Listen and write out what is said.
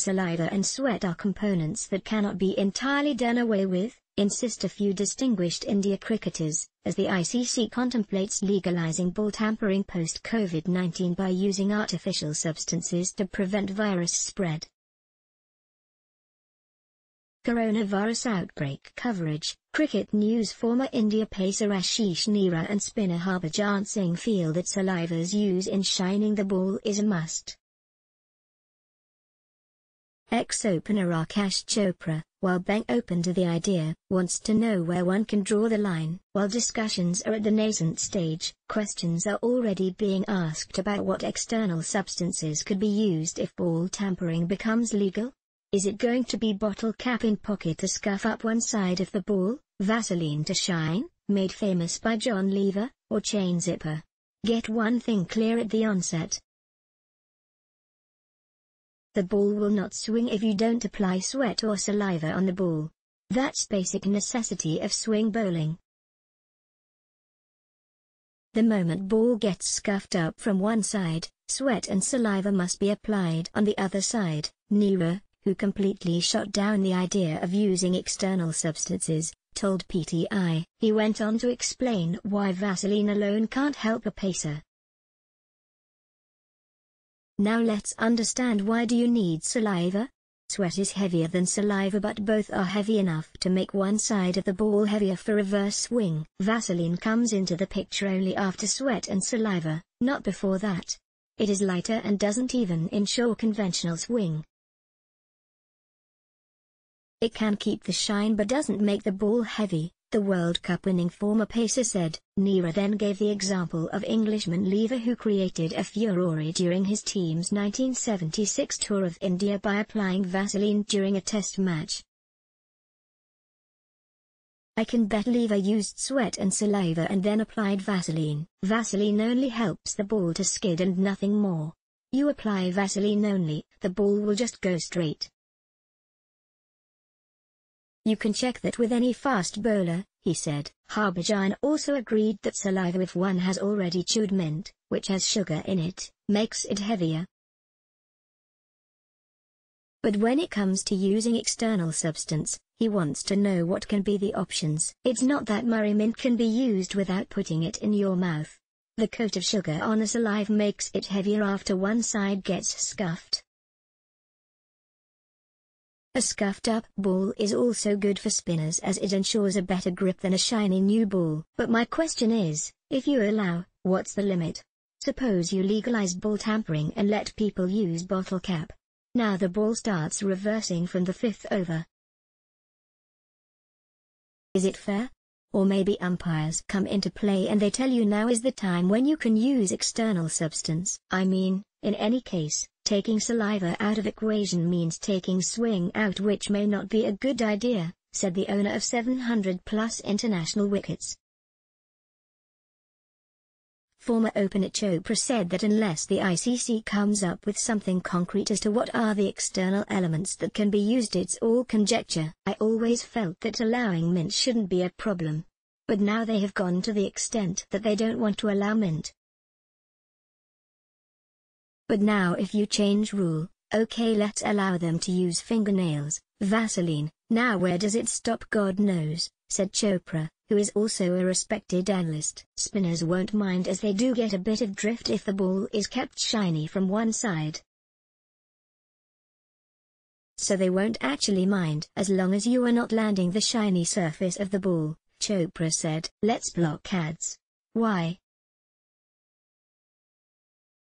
Saliva and sweat are components that cannot be entirely done away with, insist a few distinguished India cricketers, as the ICC contemplates legalizing ball tampering post-COVID-19 by using artificial substances to prevent virus spread. Coronavirus outbreak coverage, cricket news Former India pacer Ashish Nehra and spinner Harbhajan Singh feel that saliva's use in shining the ball is a must. Ex-opener Aakash Chopra, while being open to the idea, wants to know where one can draw the line. While discussions are at the nascent stage, questions are already being asked about what external substances could be used if ball tampering becomes legal. Is it going to be bottle cap in pocket to scuff up one side of the ball, Vaseline to shine, made famous by John Lever, or chain zipper? Get one thing clear at the onset. The ball will not swing if you don't apply sweat or saliva on the ball. That's basic necessity of swing bowling. The moment ball gets scuffed up from one side, sweat and saliva must be applied on the other side. Nehra, who completely shot down the idea of using external substances, told PTI. He went on to explain why Vaseline alone can't help a pacer. Now let's understand why do you need saliva? Sweat is heavier than saliva but both are heavy enough to make one side of the ball heavier for reverse swing. Vaseline comes into the picture only after sweat and saliva, not before that. It is lighter and doesn't even ensure conventional swing. It can keep the shine but doesn't make the ball heavy, the World Cup winning former pacer said. Nehra then gave the example of Englishman Lever who created a furore during his team's 1976 tour of India by applying Vaseline during a test match. I can bet Lever used sweat and saliva and then applied Vaseline. Vaseline only helps the ball to skid and nothing more. You apply Vaseline only, the ball will just go straight. You can check that with any fast bowler, he said. Harbhajan also agreed that saliva if one has already chewed mint, which has sugar in it, makes it heavier. But when it comes to using external substance, he wants to know what can be the options. It's not that Murray mint can be used without putting it in your mouth. The coat of sugar on a saliva makes it heavier after one side gets scuffed. A scuffed-up ball is also good for spinners as it ensures a better grip than a shiny new ball. But my question is, if you allow, what's the limit? Suppose you legalize ball tampering and let people use bottle cap. Now the ball starts reversing from the fifth over. Is it fair? Or maybe umpires come into play and they tell you now is the time when you can use external substance. I mean, in any case, Taking saliva out of equation means taking swing out which may not be a good idea, said the owner of 700-plus international wickets. Former opener Chopra said that unless the ICC comes up with something concrete as to what are the external elements that can be used it's all conjecture. I always felt that allowing mint shouldn't be a problem. But now they have gone to the extent that they don't want to allow mint. But now if you change rule, okay let's allow them to use fingernails, Vaseline, now where does it stop God knows, said Chopra, who is also a respected analyst. Spinners won't mind as they do get a bit of drift if the ball is kept shiny from one side. So they won't actually mind as long as you are not landing the shiny surface of the ball, Chopra said. Let's block ads. Why?